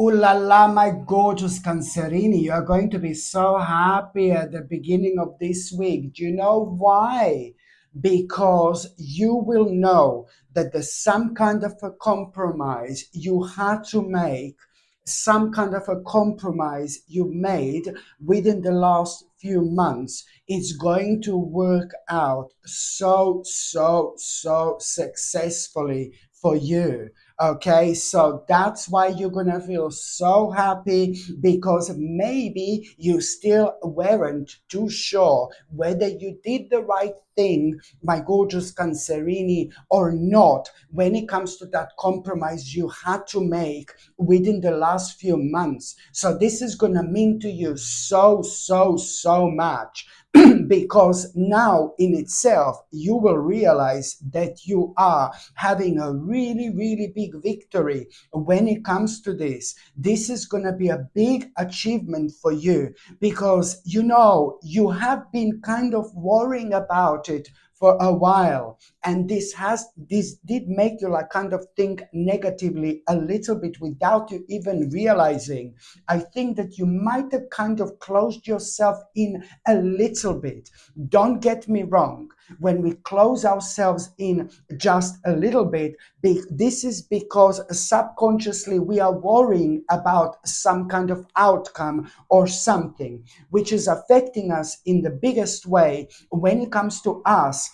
Ooh la la, my gorgeous Cancerini, you are going to be so happy at the beginning of this week. Do you know why? Because you will know that there's some kind of a compromise you had to make, some kind of a compromise you made within the last few months. It's going to work out so, so, so successfully for you. Okay, so that's why you're gonna feel so happy because maybe you still weren't too sure whether you did the right thing, my gorgeous Cancerini, or not when it comes to that compromise you had to make within the last few months. So this is gonna mean to you so, so, so much. because now in itself you will realize that you are having a really really big victory when it comes to this. This is going to be a big achievement for you because you know you have been kind of worrying about it for a while. And this has this did make you like kind of think negatively a little bit without you even realizing. I think that you might have kind of closed yourself in a little bit. Don't get me wrong when we close ourselves in just a little bit this is because subconsciously we are worrying about some kind of outcome or something which is affecting us in the biggest way when it comes to us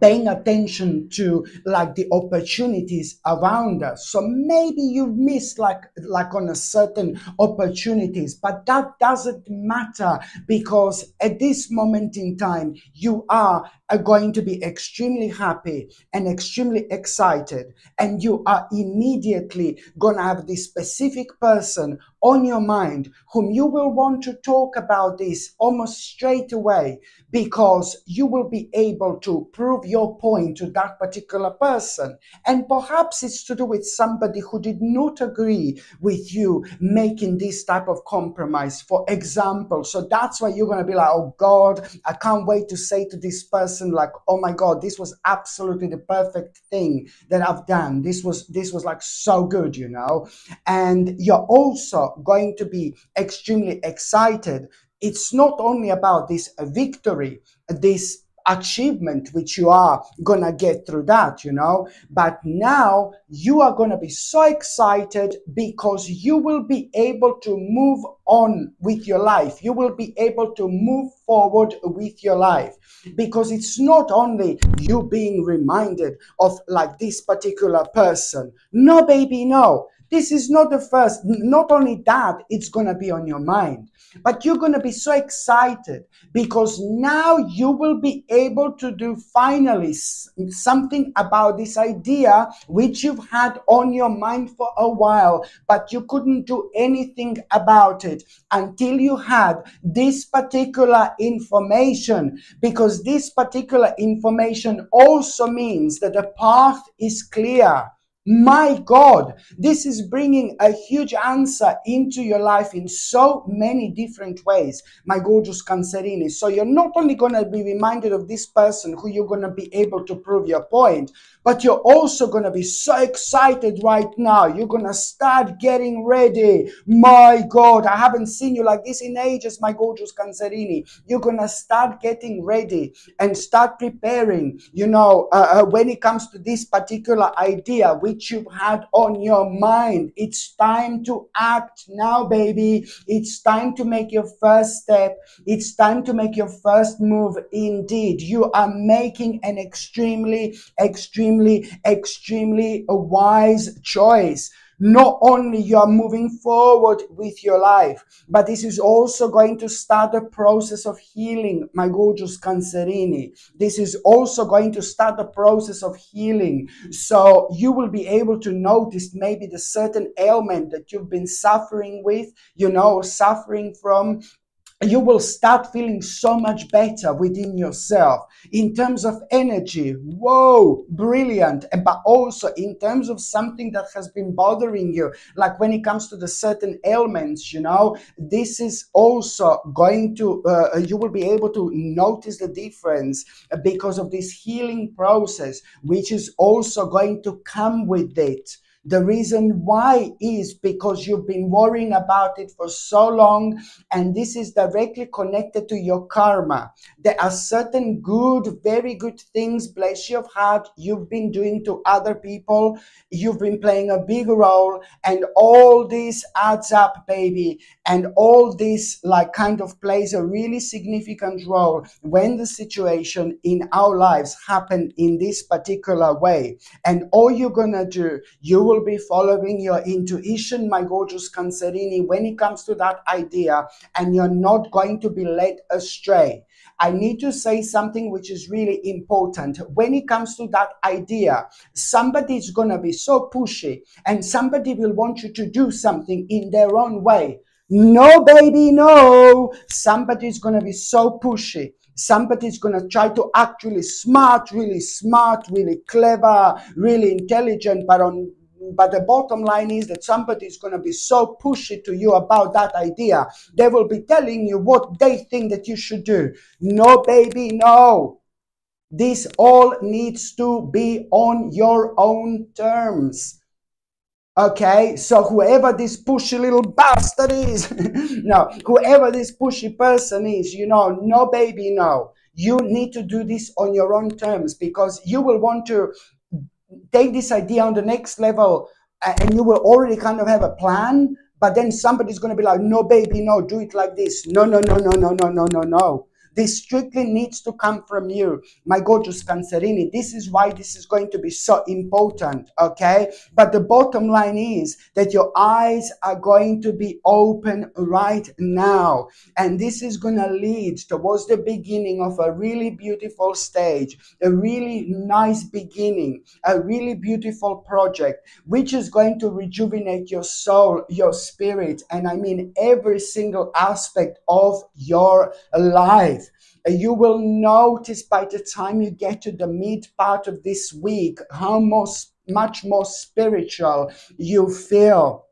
paying attention to like the opportunities around us. So maybe you've missed like like on a certain opportunities but that doesn't matter because at this moment in time you are are going to be extremely happy and extremely excited. And you are immediately going to have this specific person on your mind whom you will want to talk about this almost straight away because you will be able to prove your point to that particular person. And perhaps it's to do with somebody who did not agree with you making this type of compromise, for example. So that's why you're going to be like, oh God, I can't wait to say to this person person like oh my god this was absolutely the perfect thing that i've done. This was this was like so good you know? And you're also going to be extremely excited. It's not only about this victory this achievement which you are gonna get through that you know? But now you are gonna be so excited because you will be able to move on with your life. You will be able to move forward with your life because it's not only you being reminded of like this particular person. No baby no this is not the first not only that it's gonna be on your mind but you're going to be so excited because now you will be able to do finally something about this idea which you've had on your mind for a while, but you couldn't do anything about it until you had this particular information. Because this particular information also means that the path is clear my God, this is bringing a huge answer into your life in so many different ways, my gorgeous Cancerini. So you're not only going to be reminded of this person who you're going to be able to prove your point, but you're also going to be so excited right now. You're going to start getting ready. My God, I haven't seen you like this in ages, my gorgeous Cancerini. You're going to start getting ready and start preparing, you know, uh, uh, when it comes to this particular idea which you've had on your mind. It's time to act now, baby. It's time to make your first step. It's time to make your first move. Indeed, you are making an extremely, extremely extremely, extremely a wise choice. Not only you are moving forward with your life, but this is also going to start a process of healing, my gorgeous Cancerini. This is also going to start a process of healing. So you will be able to notice maybe the certain ailment that you've been suffering with, you know, suffering from you will start feeling so much better within yourself in terms of energy. Whoa, brilliant. But also in terms of something that has been bothering you, like when it comes to the certain ailments, you know, this is also going to, uh, you will be able to notice the difference because of this healing process, which is also going to come with it The reason why is because you've been worrying about it for so long, and this is directly connected to your karma. There are certain good, very good things, bless your heart, you've been doing to other people. You've been playing a big role, and all this adds up, baby. And all this, like, kind of plays a really significant role when the situation in our lives happen in this particular way. And all you're gonna do, you will be following your intuition, my gorgeous Cancerini, when it comes to that idea, and you're not going to be led astray. I need to say something which is really important. When it comes to that idea, somebody is going to be so pushy and somebody will want you to do something in their own way. No, baby, no. Somebody's going to be so pushy somebody's going to try to actually smart really smart really clever really intelligent but on but the bottom line is that somebody is going to be so pushy to you about that idea. They will be telling you what they think that you should do. No, baby, no. This all needs to be on your own terms. Okay, so whoever this pushy little bastard is, no, whoever this pushy person is, you know, no, baby, no. You need to do this on your own terms because you will want to take this idea on the next level uh, and you will already kind of have a plan but then somebody's going to be like no baby no do it like this. No no no no no no no no no this strictly needs to come from you, my gorgeous Cancerini. This is why this is going to be so important, okay? But the bottom line is that your eyes are going to be open right now. And this is going to lead towards the beginning of a really beautiful stage, a really nice beginning, a really beautiful project, which is going to rejuvenate your soul, your spirit, and I mean every single aspect of your life you will notice by the time you get to the mid part of this week how most, much more spiritual you feel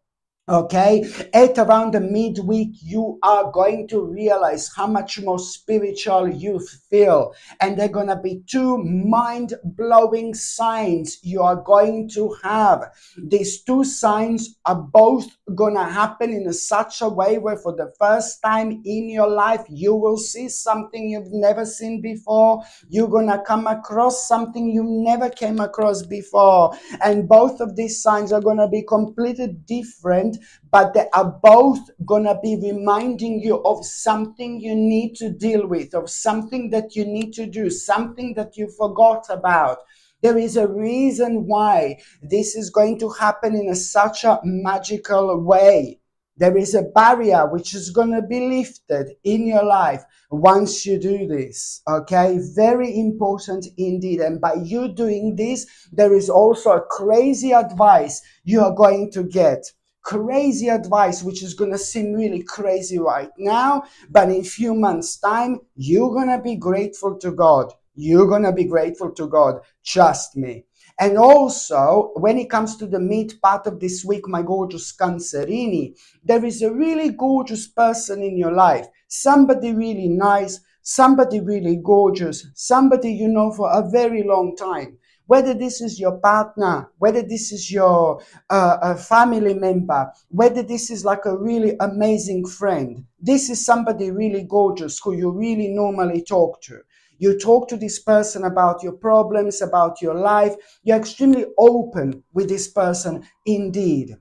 Okay, at around the midweek, you are going to realize how much more spiritual you feel, and they're gonna be two mind blowing signs you are going to have. These two signs are both gonna happen in such a way where, for the first time in your life, you will see something you've never seen before. You're gonna come across something you never came across before, and both of these signs are gonna be completely different but they are both gonna be reminding you of something you need to deal with, of something that you need to do, something that you forgot about. There is a reason why this is going to happen in a, such a magical way. There is a barrier which is going to be lifted in your life once you do this. Okay, very important indeed. And by you doing this, there is also a crazy advice you are going to get crazy advice, which is going to seem really crazy right now, but in few months time, you're going to be grateful to God. You're going to be grateful to God. Trust me. And also, when it comes to the meat part of this week, my gorgeous Cancerini, there is a really gorgeous person in your life. Somebody really nice, somebody really gorgeous, somebody you know for a very long time whether this is your partner, whether this is your uh, family member, whether this is like a really amazing friend, this is somebody really gorgeous who you really normally talk to. You talk to this person about your problems, about your life. You're extremely open with this person indeed.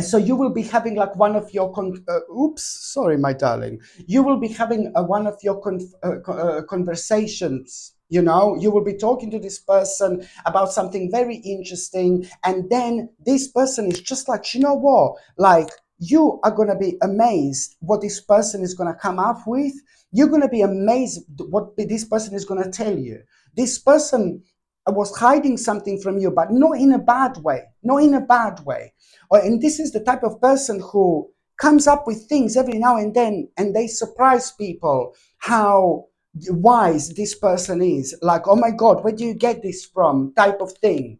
So you will be having like one of your uh, oops sorry my darling you will be having a, one of your con- uh, uh, conversations you know you will be talking to this person about something very interesting and then this person is just like you know what? Like you are going to be amazed what this person is going to come up with. You're going to be amazed what this person is going to tell you. This person was hiding something from you but not in a bad way not in a bad way. And this is the type of person who comes up with things every now and then and they surprise people how wise this person is? Like oh my god where do you get this from? Type of thing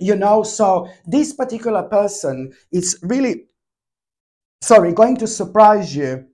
you know? So this particular person is really sorry going to surprise you.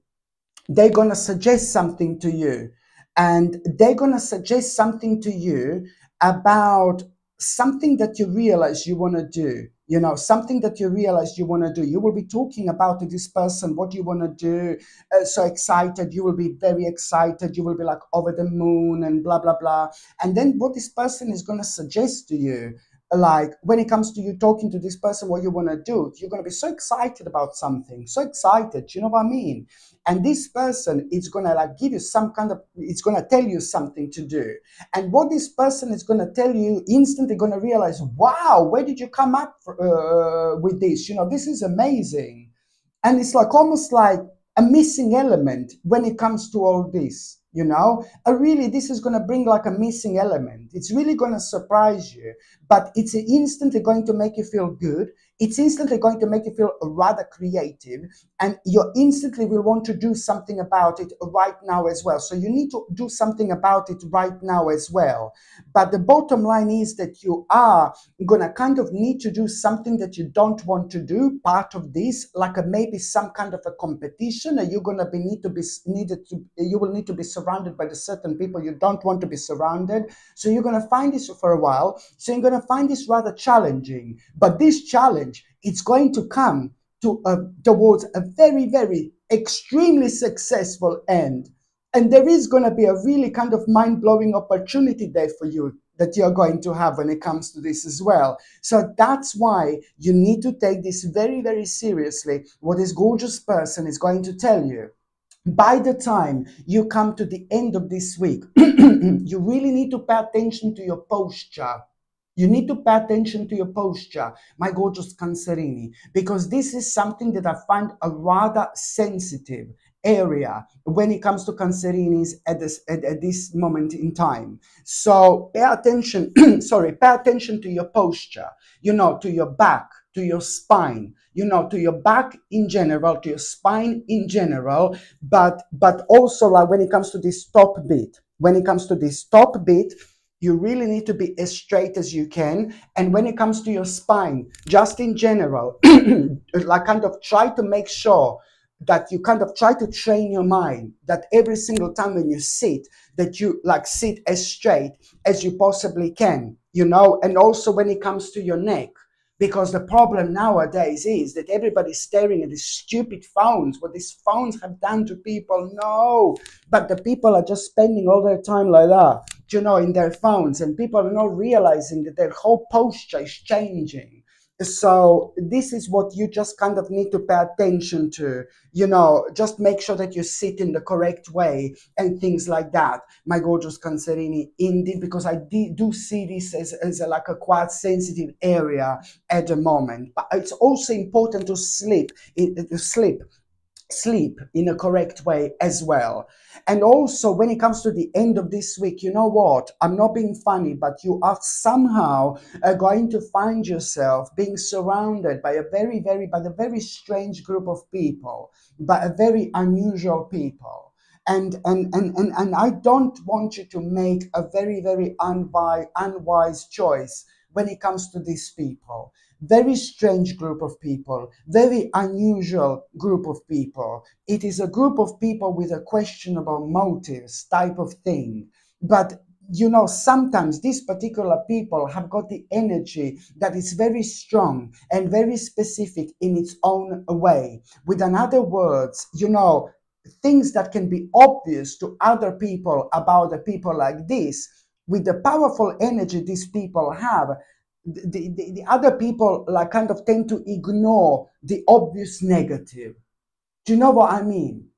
They're going to suggest something to you. And they're going to suggest something to you about something that you realize you want to do you know something that you realize you want to do. You will be talking about to this person what you want to do uh, so excited. You will be very excited. You will be like over the moon and blah blah blah. And then what this person is going to suggest to you like when it comes to you talking to this person what you want to do you're going to be so excited about something so excited you know what i mean? And this person is going to like give you some kind of it's going to tell you something to do. And what this person is going to tell you instantly going to realize wow where did you come up uh, with this? You know this is amazing. And it's like almost like a missing element when it comes to all this you know? Uh, really this is going to bring like a missing element. It's really going to surprise you but it's instantly going to make you feel good it's instantly going to make you feel rather creative and you instantly will want to do something about it right now as well. So you need to do something about it right now as well. But the bottom line is that you are going to kind of need to do something that you don't want to do part of this like a, maybe some kind of a competition. Or you're going to be need to be needed to you will need to be surrounded by the certain people you don't want to be surrounded. So you're going to find this for a while. So you're going to find this rather challenging. But this challenge challenge, it's going to come to a, towards a very, very extremely successful end. And there is going to be a really kind of mind blowing opportunity there for you that you're going to have when it comes to this as well. So that's why you need to take this very, very seriously. What this gorgeous person is going to tell you. By the time you come to the end of this week, you really need to pay attention to your posture you need to pay attention to your posture, my gorgeous Cancerini, because this is something that I find a rather sensitive area when it comes to Cancerinis at this, at, at this moment in time. So pay attention, sorry, pay attention to your posture, you know, to your back, to your spine, you know, to your back in general, to your spine in general, but but also like when it comes to this top bit, when it comes to this top bit, you really need to be as straight as you can. And when it comes to your spine, just in general, like kind of try to make sure that you kind of try to train your mind that every single time when you sit, that you like sit as straight as you possibly can, you know, and also when it comes to your neck. Because the problem nowadays is that everybody's staring at these stupid phones, what these phones have done to people. No, but the people are just spending all their time like that you know, in their phones, and people are not realizing that their whole posture is changing. So this is what you just kind of need to pay attention to. You know, just make sure that you sit in the correct way and things like that. My gorgeous Cancerini, indeed, because I do see this as, as a, like a quite sensitive area at the moment. But it's also important to sleep, to sleep sleep in a correct way as well. And also, when it comes to the end of this week, you know what? I'm not being funny, but you are somehow uh, going to find yourself being surrounded by a very, very, by a very strange group of people, by a very unusual people. And, and, and, and, and I don't want you to make a very, very unwise, unwise choice when it comes to these people very strange group of people, very unusual group of people. It is a group of people with a questionable motives type of thing. But you know, sometimes these particular people have got the energy that is very strong and very specific in its own way. With another words, you know, things that can be obvious to other people about the people like this, with the powerful energy these people have, the, the, the other people like kind of tend to ignore the obvious negative. Do you know what I mean?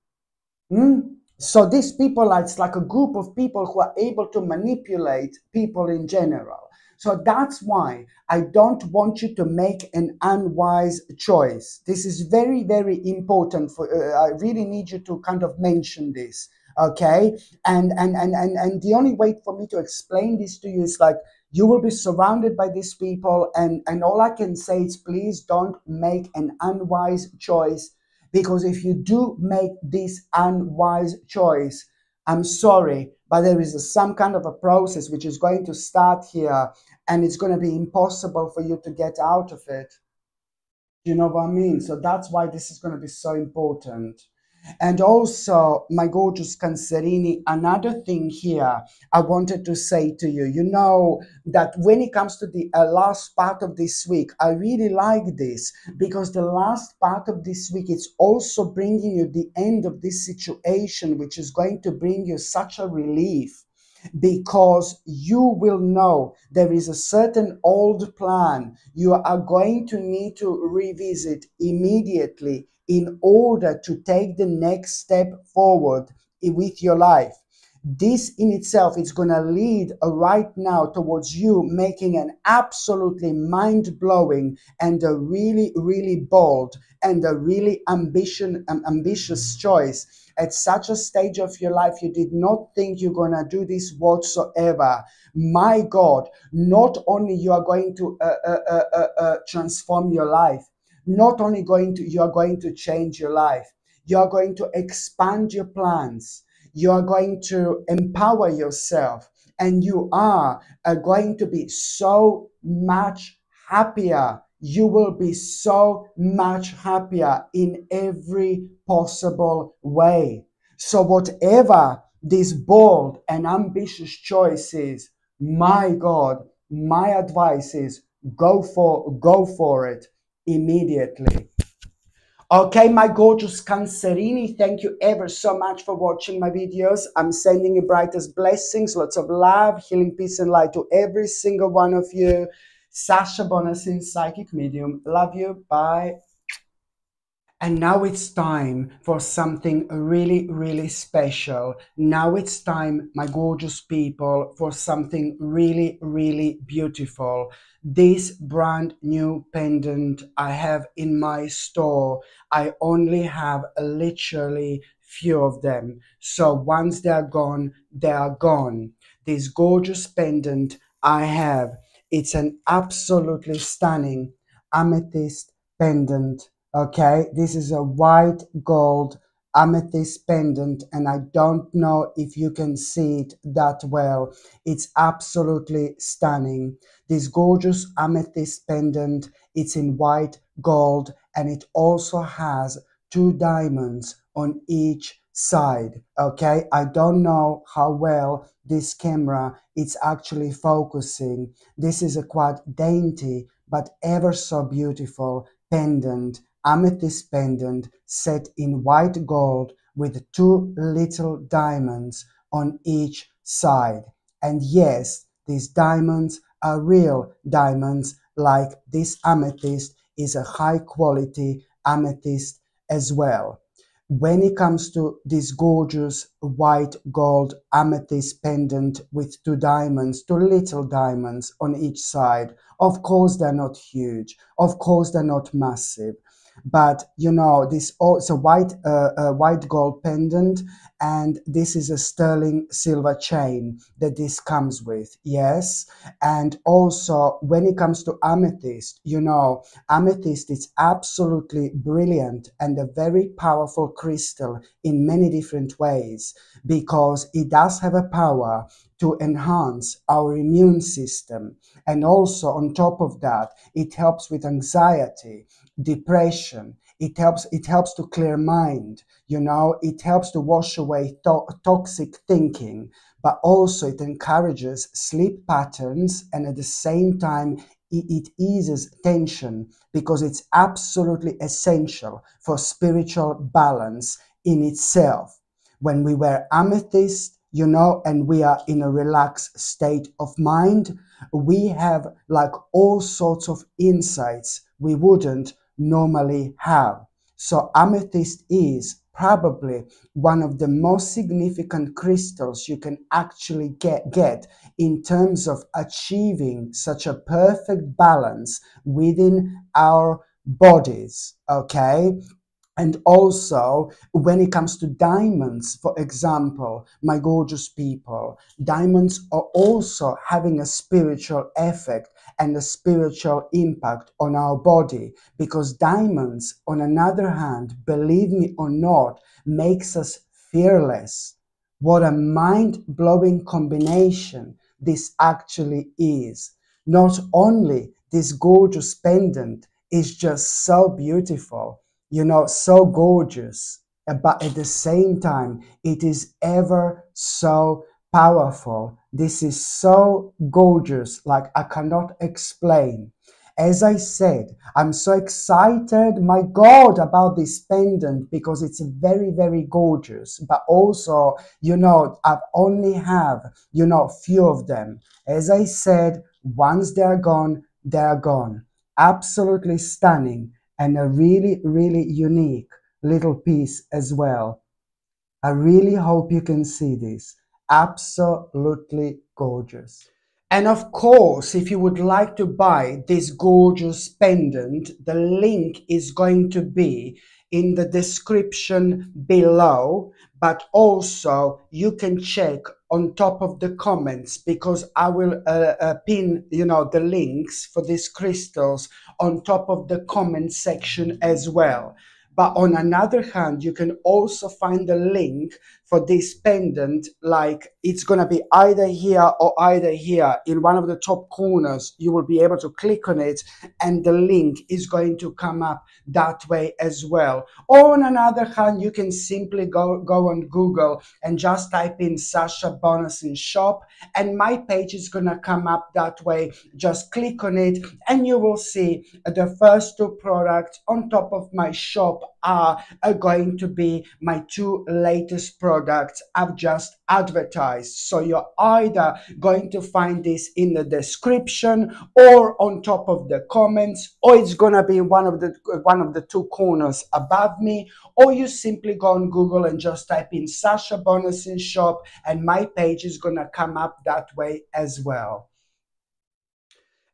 Hmm? So these people it's like a group of people who are able to manipulate people in general. So that's why I don't want you to make an unwise choice. This is very, very important for uh, I really need you to kind of mention this. Okay. And and and and and the only way for me to explain this to you is like you will be surrounded by these people and and all i can say is please don't make an unwise choice because if you do make this unwise choice i'm sorry but there is some kind of a process which is going to start here and it's going to be impossible for you to get out of it. You know what i mean? So that's why this is going to be so important And also, my gorgeous Cancerini, another thing here I wanted to say to you, you know, that when it comes to the uh, last part of this week, I really like this because the last part of this week, it's also bringing you the end of this situation, which is going to bring you such a relief because you will know there is a certain old plan. You are going to need to revisit immediately in order to take the next step forward with your life. This in itself is going to lead uh, right now towards you making an absolutely mind blowing and a really, really bold and a really ambition, um, ambitious choice at such a stage of your life you did not think you're going to do this whatsoever my god not only you are going to uh, uh, uh, uh, uh transform your life not only going to you are going to change your life you are going to expand your plans you are going to empower yourself and you are, are going to be so much happier. You will be so much happier in every possible way. So whatever this bold and ambitious choice is my god my advice is go for go for it immediately. Okay, my gorgeous Cancerini, thank you ever so much for watching my videos. I'm sending you brightest blessings, lots of love, healing, peace, and light to every single one of you. Sasha Bonasin, Psychic Medium. Love you. Bye. And now it's time for something really, really special. Now it's time, my gorgeous people, for something really, really beautiful. This brand new pendant I have in my store, I only have literally few of them. So once they're gone, they are gone. This gorgeous pendant I have, it's an absolutely stunning amethyst pendant Okay, this is a white gold amethyst pendant and I don't know if you can see it that well. It's absolutely stunning. This gorgeous amethyst pendant, it's in white gold and it also has two diamonds on each side okay i don't know how well this camera is actually focusing this is a quite dainty but ever so beautiful pendant amethyst pendant set in white gold with two little diamonds on each side. And yes, these diamonds are real diamonds, like this amethyst is a high quality amethyst as well. When it comes to this gorgeous white gold amethyst pendant with two diamonds, two little diamonds on each side, of course they're not huge, of course they're not massive, but you know this oh it's a white uh, uh, white gold pendant and this is a sterling silver chain that this comes with yes and also when it comes to amethyst you know amethyst is absolutely brilliant and a very powerful crystal in many different ways because it does have a power to enhance our immune system. And also, on top of that, it helps with anxiety depression. It helps it helps to clear mind you know? It helps to wash away to- toxic thinking but also it encourages sleep patterns and at the same time it, it eases tension because it's absolutely essential for spiritual balance in itself. When we wear amethyst you know and we are in a relaxed state of mind we have like all sorts of insights we wouldn't normally have. So amethyst is probably one of the most significant crystals you can actually get, get in terms of achieving such a perfect balance within our bodies okay and also, when it comes to diamonds, for example, my gorgeous people, diamonds are also having a spiritual effect and a spiritual impact on our body because diamonds, on another hand, believe me or not, makes us fearless. What a mind blowing combination this actually is. Not only this gorgeous pendant is just so beautiful you know, so gorgeous eh, but at the same time, it is ever so powerful. This is so gorgeous, like I cannot explain. As I said, I'm so excited, my God, about this pendant because it's very, very gorgeous. But also, you know, I only have, you know, few of them. As I said, once they're gone, they're gone. Absolutely stunning and a really, really unique little piece as well. I really hope you can see this. Absolutely gorgeous. And of course, if you would like to buy this gorgeous pendant, the link is going to be in the description below, but also you can check on top of the comments because I will uh, uh, pin, you know, the links for these crystals on top of the comment section as well. But on another hand, you can also find the link for this pendant, like it's going to be either here or either here in one of the top corners. You will be able to click on it and the link is going to come up that way as well. Or on another hand, you can simply go, go on Google and just type in Sasha Bonasin shop and my page is going to come up that way. Just click on it and you will see the first two products on top of my shop are, are going to be my two latest products products I've just advertised. So you're either going to find this in the description or on top of the comments, or it's gonna be one of the one of the two corners above me, or you simply go on Google and just type in Sasha Bonasin shop and my page is gonna come up that way as well.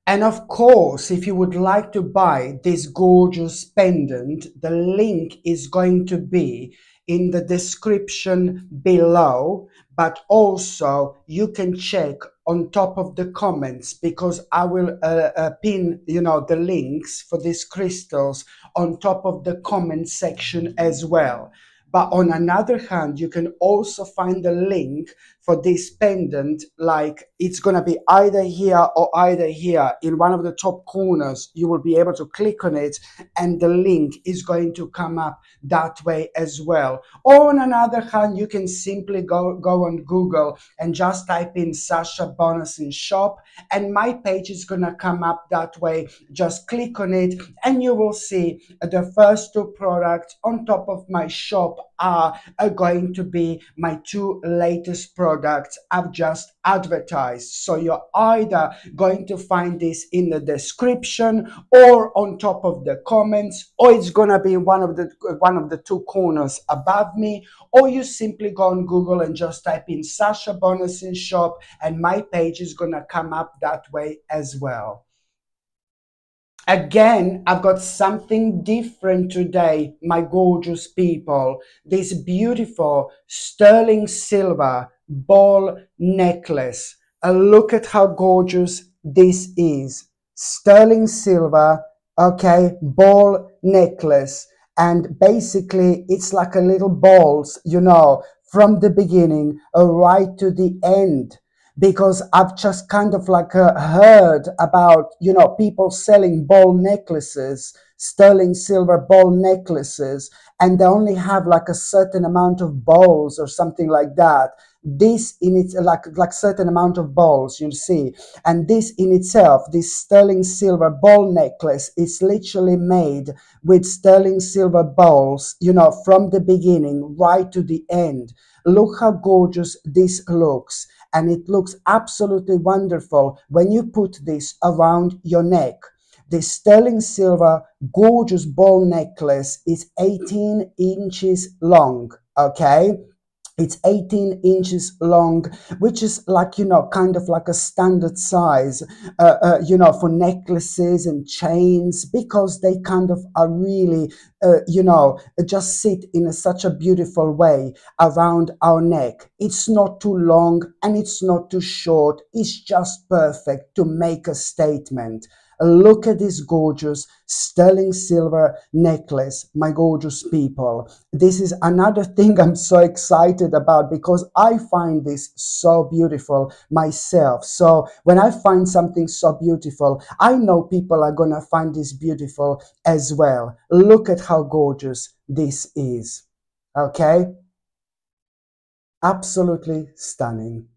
And of course, if you would like to buy this gorgeous pendant, the link is going to be in the description below, but also you can check on top of the comments because I will uh, uh, pin, you know, the links for these crystals on top of the comment section as well. But on another hand, you can also find the link for this pendant, like it's going to be either here or either here in one of the top corners. You will be able to click on it and the link is going to come up that way as well. Or on another hand, you can simply go, go on Google and just type in Sasha Bonasin shop and my page is going to come up that way. Just click on it and you will see the first two products on top of my shop are, are going to be my two latest products products I've just advertised. So you're either going to find this in the description or on top of the comments, or it's gonna be one of the one of the two corners above me, or you simply go on Google and just type in Sasha Bonasin shop and my page is gonna come up that way as well. Again, I've got something different today, my gorgeous people. This beautiful sterling silver ball necklace. Look at how gorgeous this is. Sterling silver, okay, ball necklace. And basically, it's like a little balls, you know, from the beginning right to the end because I've just kind of like uh, heard about, you know, people selling ball necklaces, sterling silver ball necklaces, and they only have like a certain amount of balls or something like that this in its like like certain amount of balls you see. And this in itself this sterling silver ball necklace is literally made with sterling silver balls you know from the beginning right to the end. Look how gorgeous this looks. And it looks absolutely wonderful when you put this around your neck. The sterling silver gorgeous ball necklace is 18 inches long okay it's 18 inches long, which is like, you know, kind of like a standard size, uh, uh, you know, for necklaces and chains, because they kind of are really, uh, you know, just sit in a, such a beautiful way around our neck. It's not too long and it's not too short. It's just perfect to make a statement. Look at this gorgeous sterling silver necklace, my gorgeous people. This is another thing I'm so excited about because I find this so beautiful myself. So when I find something so beautiful, I know people are going to find this beautiful as well. Look at how gorgeous this is. Okay? Absolutely stunning.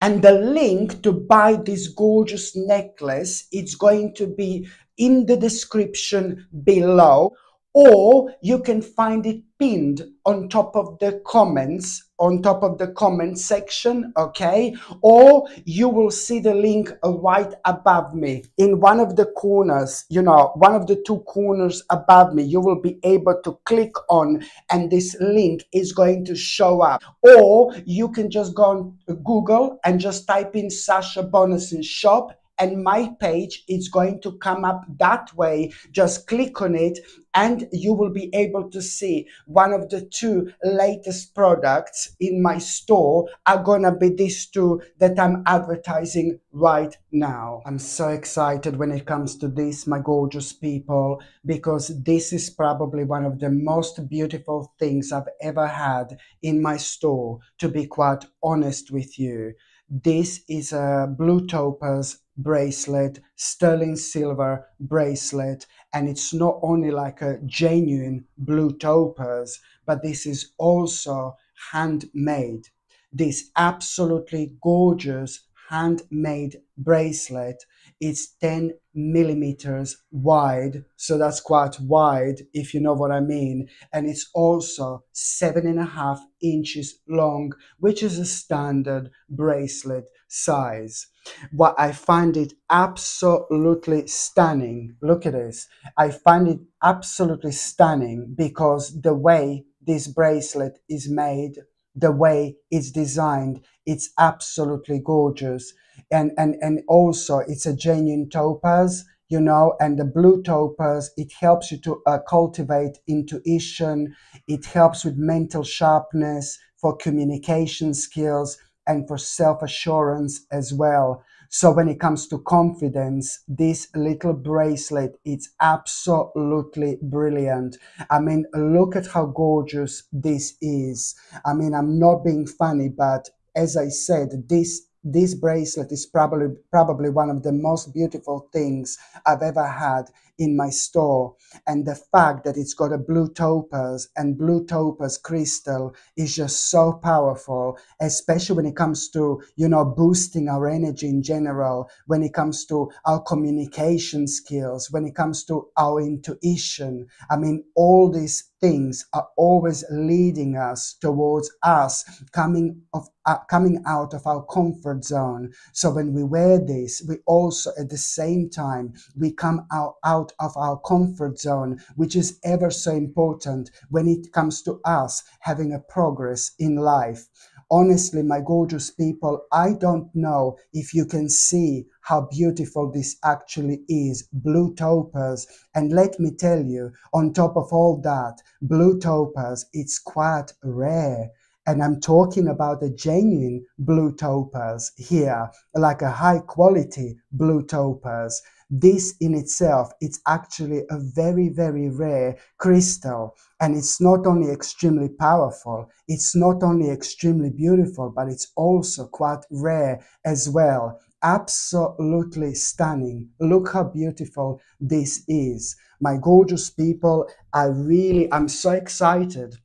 And the link to buy this gorgeous necklace, it's going to be in the description below or you can find it pinned on top of the comments on top of the comment section okay? Or you will see the link right above me. In one of the corners you know one of the two corners above me you will be able to click on and this link is going to show up. Or you can just go on google and just type in sasha Bonasin shop and my page is going to come up that way. Just click on it and you will be able to see one of the two latest products in my store are gonna be these two that I'm advertising right now. I'm so excited when it comes to this, my gorgeous people, because this is probably one of the most beautiful things I've ever had in my store, to be quite honest with you. This is a blue topaz bracelet, sterling silver bracelet, and it's not only like a genuine blue topaz, but this is also handmade. This absolutely gorgeous handmade bracelet is 10 millimeters wide. So that's quite wide if you know what i mean. And it's also seven and a half inches long which is a standard bracelet size. What i find it absolutely stunning look at this. I find it absolutely stunning because the way this bracelet is made the way it's designed it's absolutely gorgeous. And and and also it's a genuine topaz you know and the blue topaz it helps you to uh, cultivate intuition. It helps with mental sharpness for communication skills and for self-assurance as well so when it comes to confidence, this little bracelet it's absolutely brilliant. I mean, look at how gorgeous this is. I mean, I'm not being funny, but as I said, this this bracelet is probably probably one of the most beautiful things I've ever had in my store and the fact that it's got a blue topaz and blue topaz crystal is just so powerful especially when it comes to you know boosting our energy in general when it comes to our communication skills when it comes to our intuition. I mean all these things are always leading us towards us coming of uh, coming out of our comfort zone. So when we wear this we also at the same time we come out, out of our comfort zone which is ever so important when it comes to us having a progress in life. Honestly my gorgeous people i don't know if you can see how beautiful this actually is. Blue topaz. And let me tell you on top of all that blue topaz it's quite rare. And I'm talking about a genuine blue topaz here, like a high quality blue topaz. This in itself, it's actually a very, very rare crystal. And it's not only extremely powerful, it's not only extremely beautiful, but it's also quite rare as well. Absolutely stunning. Look how beautiful this is. My gorgeous people, I really, I'm so excited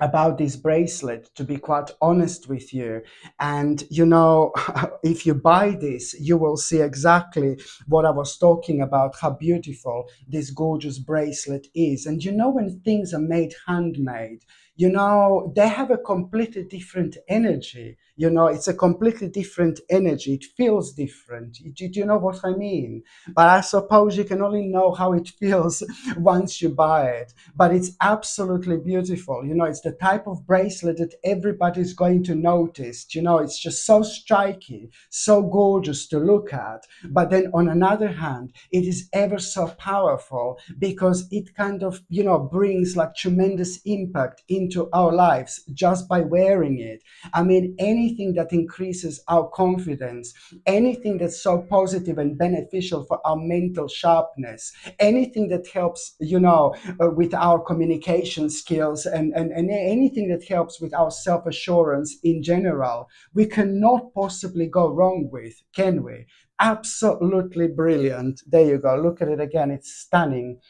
about this bracelet to be quite honest with you. And you know if you buy this you will see exactly what i was talking about how beautiful this gorgeous bracelet is. And you know when things are made handmade you know they have a completely different energy you know it's a completely different energy. It feels different. Do, do you know what i mean? But i suppose you can only know how it feels once you buy it. But it's absolutely beautiful. You know it's the type of bracelet that everybody's going to notice. You know it's just so striking so gorgeous to look at. But then on another hand it is ever so powerful because it kind of you know brings like tremendous impact into our lives just by wearing it. I mean any anything that increases our confidence, anything that's so positive and beneficial for our mental sharpness, anything that helps, you know, uh, with our communication skills and, and, and anything that helps with our self assurance in general, we cannot possibly go wrong with, can we? Absolutely brilliant. There you go. Look at it again. It's stunning.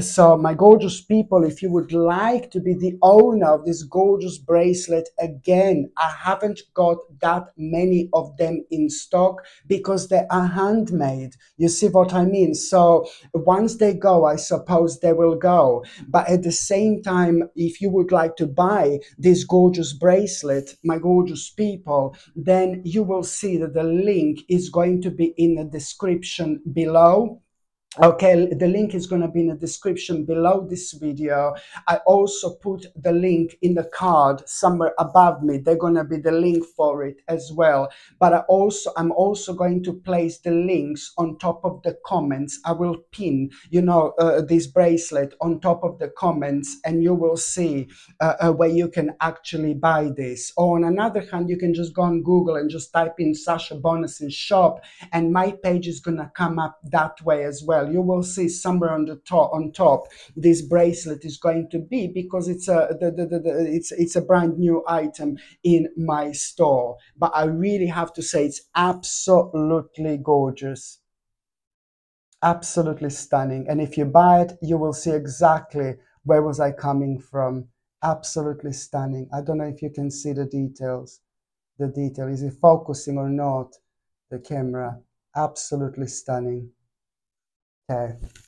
So my gorgeous people if you would like to be the owner of this gorgeous bracelet again i haven't got that many of them in stock because they are handmade. You see what i mean? So once they go i suppose they will go. But at the same time if you would like to buy this gorgeous bracelet my gorgeous people then you will see that the link is going to be in the description below Okay, the link is going to be in the description below this video. I also put the link in the card somewhere above me. They're going to be the link for it as well. But I also, I'm also going to place the links on top of the comments. I will pin, you know, uh, this bracelet on top of the comments and you will see uh, uh, where you can actually buy this. Or on another hand, you can just go on Google and just type in Sasha Bonasin shop and my page is going to come up that way as well well you will see somewhere on the top on top this bracelet is going to be because it's a the, the, the, it's it's a brand new item in my store. But i really have to say it's absolutely gorgeous. Absolutely stunning. And if you buy it you will see exactly where was i coming from. Absolutely stunning. I don't know if you can see the details. The detail is it focusing or not? The camera absolutely stunning Okay